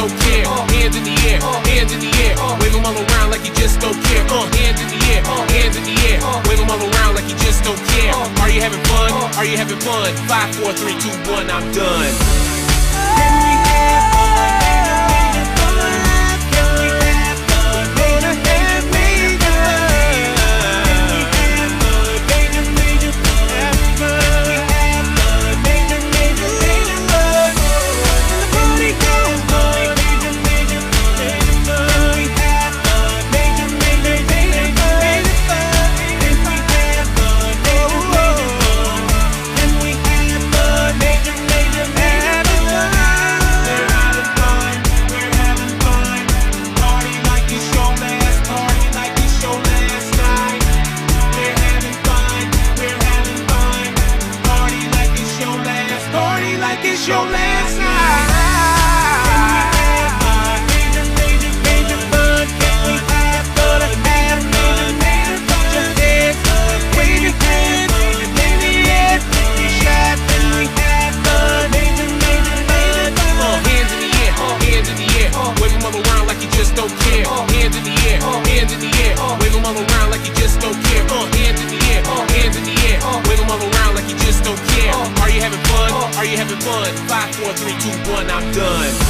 don't care. Hands in the air, hands in the air. Wave them all around like you just don't care. Uh, hands in the air, hands in the air. Wave them all around like you just don't care. Are you having fun? Are you having fun? Five, four, three, two, one. I'm done. It's your last Are you having fun? Five, four, three, two, one. I'm done.